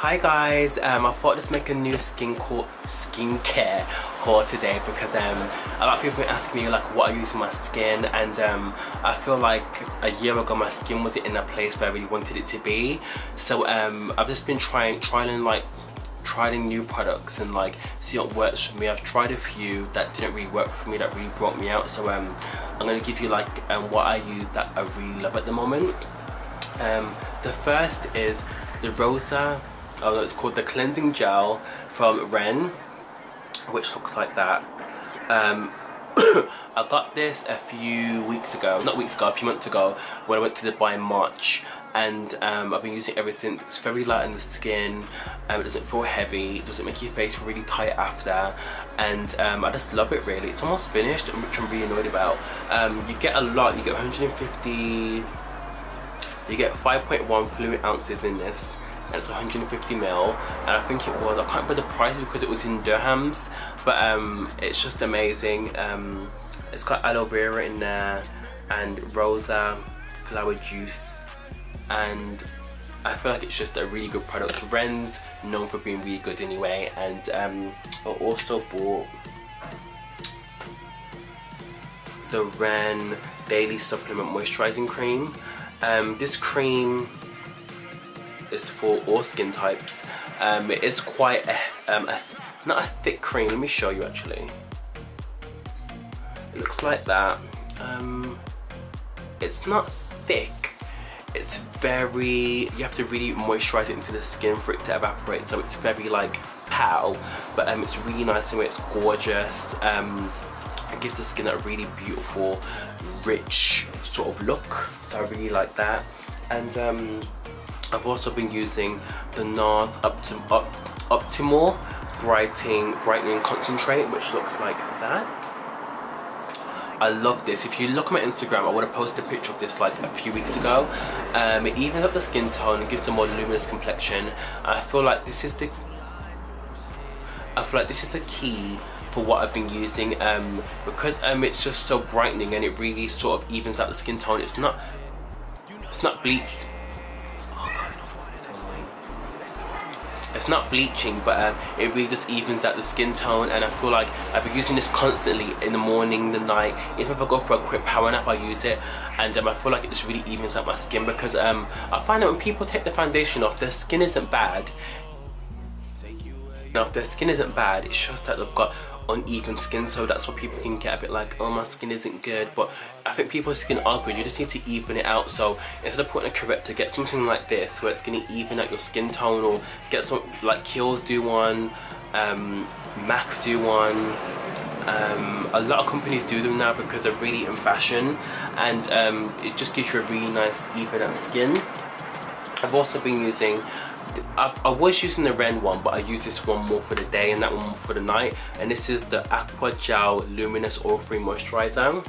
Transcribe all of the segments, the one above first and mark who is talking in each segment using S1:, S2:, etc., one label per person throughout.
S1: Hi guys, um, I thought I'd just make a new skin skincare haul today because um, a lot of people been asking me like what I use in my skin and um, I feel like a year ago my skin wasn't in a place where I really wanted it to be. So um, I've just been trying, trying like trying new products and like see what works for me. I've tried a few that didn't really work for me that really brought me out. So um, I'm going to give you like um, what I use that I really love at the moment. The first is the Rosa oh it's called the cleansing gel from Ren which looks like that. Um, I got this a few weeks ago not weeks ago a few months ago when I went to Dubai in March. And um, I've been using it ever since. It's very light on the skin um, it doesn't feel heavy it doesn't make your face really tight after. And um, I just love it really. It's almost finished which I'm really annoyed about. Um, you get a lot you get 150 you get 5.1 fluid ounces in this and it's 150 ml and I think it was I can't put the price because it was in dirhams but um, it's just amazing. Um, it's got aloe vera in there and rosa flower juice and I feel like it's just a really good product. Ren's known for being really good anyway and um, I also bought the Ren Daily Supplement Moisturizing Cream. Um, this cream is for all skin types. Um, it is quite a, um, a, not a thick cream. Let me show you actually. It looks like that. Um, it's not thick. It's very, you have to really moisturize it into the skin for it to evaporate. So it's very like pow, but um, it's really nice and it's gorgeous. Um, it gives the skin a really beautiful, rich sort of look. So I really like that. And um, I've also been using the NARS Optim Op Optimal Brightening, Brightening Concentrate, which looks like that. I love this. If you look at my Instagram, I would have posted a picture of this like a few weeks ago. Um, it evens up the skin tone, gives a more luminous complexion. I feel like this is the I feel like this is the key for what I've been using um, because um, it's just so brightening and it really sort of evens out the skin tone. It's not it's not bleached it's not bleaching but uh, it really just evens out the skin tone and I feel like I've been using this constantly in the morning, the night. Even if I go for a quick power nap I use it and um, I feel like it just really evens out my skin because um, I find that when people take the foundation off their skin isn't bad. Now if their skin isn't bad it's just that they've got uneven skin so that's what people can get a bit like oh my skin isn't good but I think people's skin are good you just need to even it out so instead of putting a corrector get something like this where it's going to even out your skin tone or get some like Kiehl's do one um, MAC do one um, a lot of companies do them now because they're really in fashion and um, it just gives you a really nice even out skin I've also been using I, I, was using the Ren one, but I use this one more for the day and that one for the night. And this is the Aqua Gel Luminous Oil Free Moisturizer.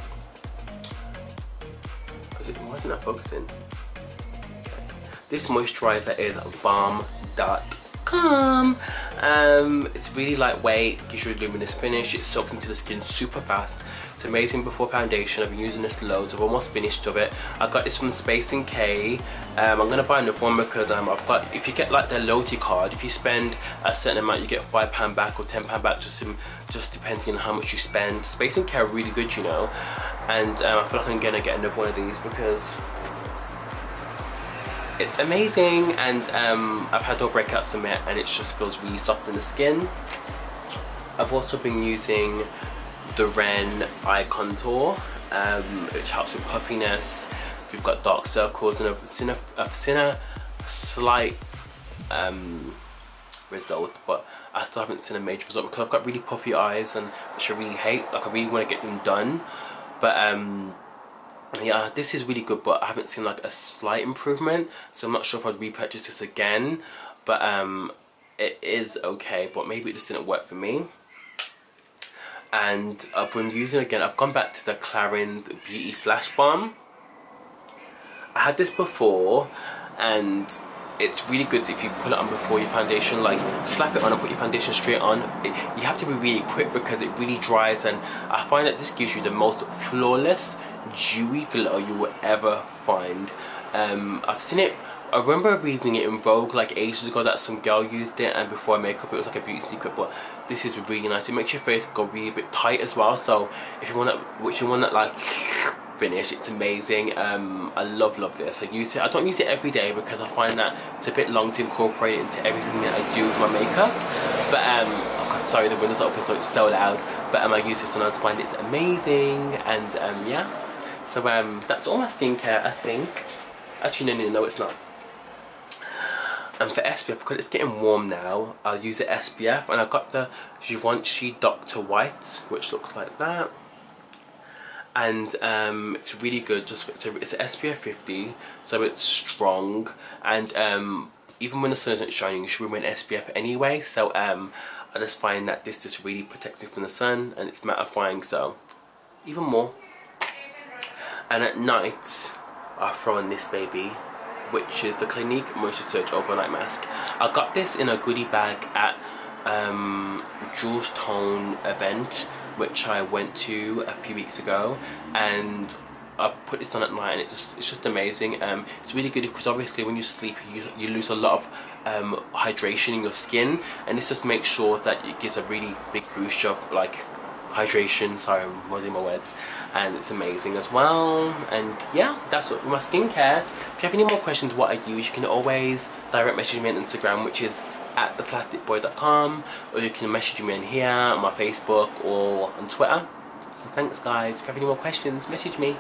S1: Why isn't focusing? This moisturizer is balm.com. Um, it's really lightweight, gives you a luminous finish, it soaks into the skin super fast. It's amazing before foundation. I've been using this loads. I've almost finished of it. I got this from Space NK. Um, I'm gonna buy another one because um, I've got. If you get like the loyalty card, if you spend a certain amount, you get five pound back or ten pound back, just just depending on how much you spend. Space NK are really good, you know. And um, I feel like I'm gonna get another one of these because it's amazing and um, I've had no breakouts from it and it just feels really soft in the skin. I've also been using the Ren Eye Contour, um, which helps with puffiness. We've got dark circles and I've seen a, I've seen a slight um, result, but I still haven't seen a major result because I've got really puffy eyes and which I really hate. Like I really want to get them done, but um, yeah, this is really good, but I haven't seen like a slight improvement, so I'm not sure if I'd repurchase this again. But um, it is okay, but maybe it just didn't work for me and I've been using again I've gone back to the Clarins Beauty Flash Balm I had this before and it's really good if you put it on before your foundation like slap it on and put your foundation straight on it, you have to be really quick because it really dries and I find that this gives you the most flawless dewy glow you will ever find. Um, I've seen it I remember reading it in Vogue like ages ago that some girl used it and before makeup it was like a beauty secret but this is really nice. It makes your face go really a bit tight as well so if you want that, if you want that like finish it's amazing. Um, I love love this. I use it I don't use it every day because I find that it's a bit long to incorporate it into everything that I do with my makeup. But um oh sorry the window's open so it's so loud. But um, I use this and I just find it's amazing. And um, yeah so um, that's all my skincare I think. Actually no no no it's not. And for SPF because it's getting warm now I'll use the SPF and I've got the Givenchy Dr. White which looks like that. And um, it's really good just it's, a, it's SPF 50 so it's strong. And um, even when the sun isn't shining you should wear an SPF anyway. So um, I just find that this just really protects me from the sun and it's mattifying so even more and at night I throw in this baby which is the Clinique Moisture Surge Overnight Mask. I got this in a goodie bag at um, Jules Tone event which I went to a few weeks ago. And I put this on at night and it just it's just amazing. Um, it's really good because obviously when you sleep you, you lose a lot of um, hydration in your skin. And this just makes sure that it gives a really big boost of like hydration sorry I'm losing my words and it's amazing as well and yeah that's what my skincare if you have any more questions what I use you can always direct message me on Instagram which is at theplasticboy.com or you can message me on here on my Facebook or on Twitter. So thanks guys. If you have any more questions, message me.